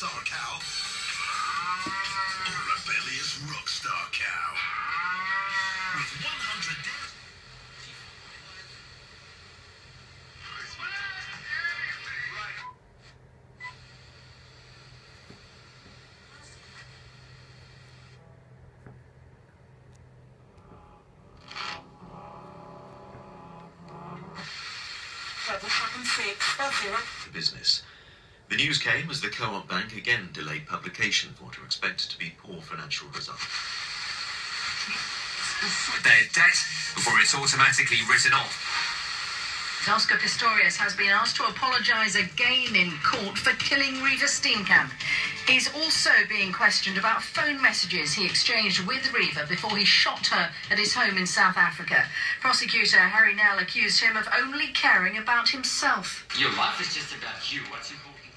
dinosaur cow. Or rebellious rock star cow. With 100 Level 7 6 business. The news came as the Co-op Bank again delayed publication of what are expected to be poor financial results. their debt before it's automatically written off. Oscar Pistorius has been asked to apologise again in court for killing Reeva Steenkamp. He's also being questioned about phone messages he exchanged with Reeva before he shot her at his home in South Africa. Prosecutor Gerrie Nel accused him of only caring about himself. Your life is just about you. What's important?